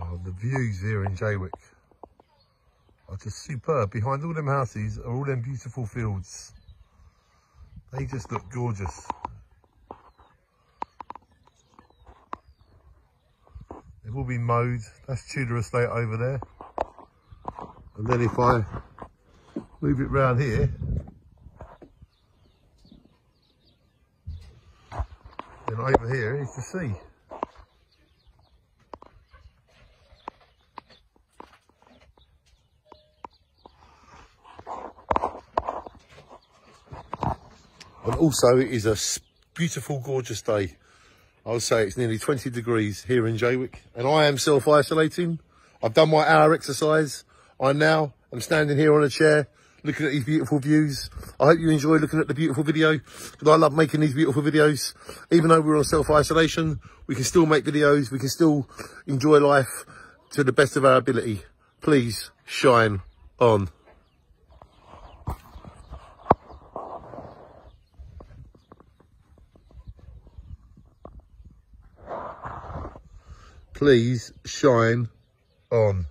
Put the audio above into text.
Oh, the views here in Jaywick are just superb. Behind all them houses are all them beautiful fields. They just look gorgeous. They've all been mowed. That's Tudor Estate over there. And then if I move it round here, then over here is the sea. And also it is a beautiful, gorgeous day. I would say it's nearly 20 degrees here in Jaywick and I am self-isolating. I've done my hour exercise. I now am standing here on a chair looking at these beautiful views. I hope you enjoy looking at the beautiful video because I love making these beautiful videos. Even though we're on self-isolation, we can still make videos. We can still enjoy life to the best of our ability. Please shine on. Please shine on.